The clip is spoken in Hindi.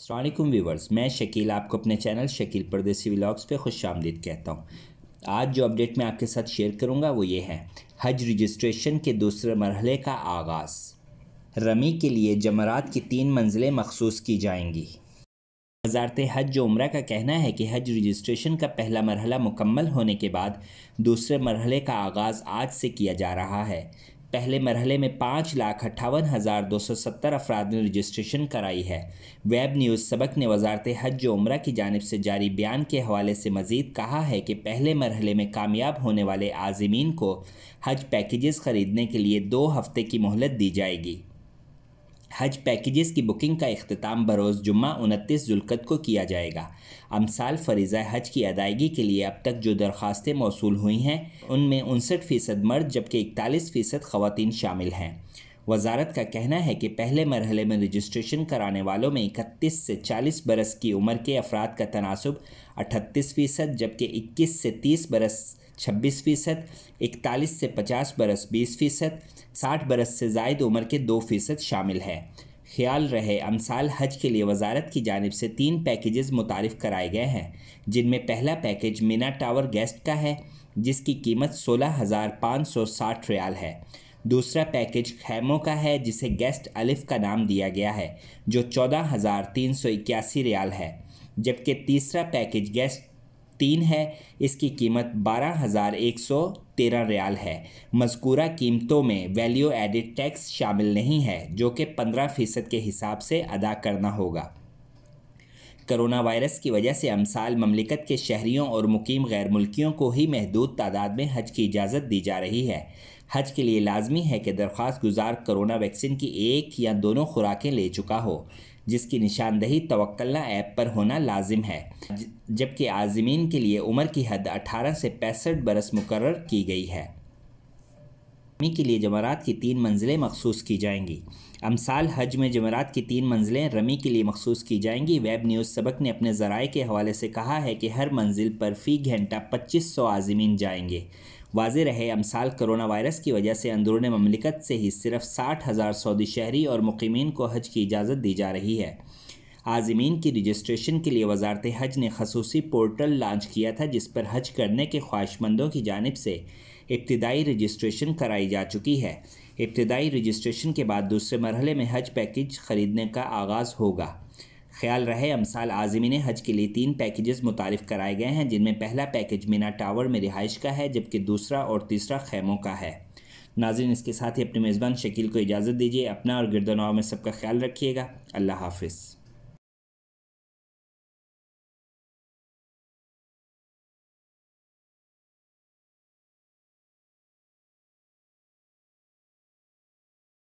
अल्लाम व्यूवर्स मैं शकील, आपको अपने चैनल शकील परदेसी व्लॉग्स पे खुश आमदीद कहता हूँ। आज जो अपडेट मैं आपके साथ शेयर करूँगा, वो ये है। हज रजिस्ट्रेशन के दूसरे मरहले का आगाज़। रमी के लिए जमरात की तीन मंजिलें मखसूस की जाएँगी। वजारत हज उम्र का कहना है कि हज रजिस्ट्रेशन का पहला मरहला मुकम्मल होने के बाद दूसरे मरहले का आगाज़ आज से किया जा रहा है। पहले मरहले में पाँच लाख अट्ठावन हज़ार दो सौ सत्तर अफराद ने रजिस्ट्रेशन कराई है। वेब न्यूज़ सबक ने वजारत हज उम्र की जानब से जारी बयान के हवाले से मज़ीद कहा है कि पहले मरहले में कामयाब होने वाले आज़मीन को हज पैकेजेस ख़रीदने के लिए दो हफ़्ते की मोहलत दी जाएगी। हज पैकेजेस की बुकिंग का अख्ताम बरोज़ जुम्मा उनतीस जुलकत को किया जाएगा। अमसाल फरीज़ा हज की अदायगी के लिए अब तक जो दरख्वास्तें मौसू हुई हैं, उनमें उनसठ फ़ीसद मर्द जबकि इकतालीस फ़ीसद ख़वान शामिल हैं। वजारत का कहना है कि पहले मरहले में रजिस्ट्रेशन कराने वालों में इकतीस से चालीस बरस की उम्र के अफराद का तनासब अठतीस फ़ीसद, जबकि इक्कीस से तीस बरस छब्बीस फ़ीसद, इकतालीस से पचास बरस बीस फ़ीसद, साठ बरस से जायद उम्र के दो फ़ीसद शामिल है। ख्याल रहे, अमसाल हज के लिए वजारत की जानब से तीन पैकेजेस मुतारफ़ कराए गए हैं, जिनमें पहला पैकेज मीना टावर गेस्ट का है, जिसकी कीमत सोलह हज़ार पाँच सौ साठ रियाल है। दूसरा पैकेज खैमों का है, जिसे गेस्ट अलिफ का नाम दिया गया है, जो चौदह हज़ार तीन सौ इक्यासी रियाल है, जबकि तीसरा पैकेज गेस्ट तीन है, इसकी कीमत बारह हज़ार एक सौ तेरह रियाल है। मजकूरा कीमतों में वैल्यू एडिड टैक्स शामिल नहीं है, जो कि पंद्रह फ़ीसद के हिसाब से अदा करना होगा। करोना वायरस की वजह से अमसाल ममलिकत के शहरीों और मुकीम गैर मुल्कियों को ही महदूद तादाद में हज की इजाज़त दी जा रही है। हज के लिए लाजमी है कि दरख्वास्त गुजार करोना वैक्सीन की एक या दोनों खुराकें ले चुका हो, जिसकी निशानदही तवक्लना ऐप पर होना लाजिम है। जबकि आज़मीन के लिए उम्र की हद 18 से पैंसठ बरस मुकर की गई है। के लिए जमारात की तीन मंजिलें मखसूस की जाएँगी। अमसाल हज में जमरात की तीन मंजिलें रमी के लिए मखसूस की जाएँगी। वेब न्यूज़ सबक ने अपने ज़राए के हवाले से कहा है कि हर मंजिल पर फ़ी घंटा पच्चीस सौ आज़मीन जाएँगे। वाज रहे, अमसाल करोना वायरस की वजह से अंदरून ममलिकत से ही सिर्फ़ साठ हज़ार सऊदी शहरी और मुकीमीन को हज की इजाज़त दी जा रही है। आज़मीन की रजिस्ट्रेशन के लिए वजारत हज ने खसूसी पोर्टल लॉन्च किया था, जिस पर हज करने के ख्वाहिशमंदों की जानब से इब्तदाई रजिस्ट्रेशन कराई जा चुकी है। इब्तदाई रजिस्ट्रेशन के बाद दूसरे मरहले में हज पैकेज ख़रीदने का आगाज़ होगा। ख्याल रहे अमसाल आज़मीन हज के लिए तीन पैकेजेस मुतारफ़ कराए गए हैं, जिनमें पहला पैकेज मीना टावर में रिहाइश का है, जबकि दूसरा और तीसरा खेमों का है। नाजिन इसके साथ ही अपने मेज़बान शकील को इजाज़त दीजिए, अपना और गिरदनवा में सबका ख्याल रखिएगा। अल्लाह हाफिज़।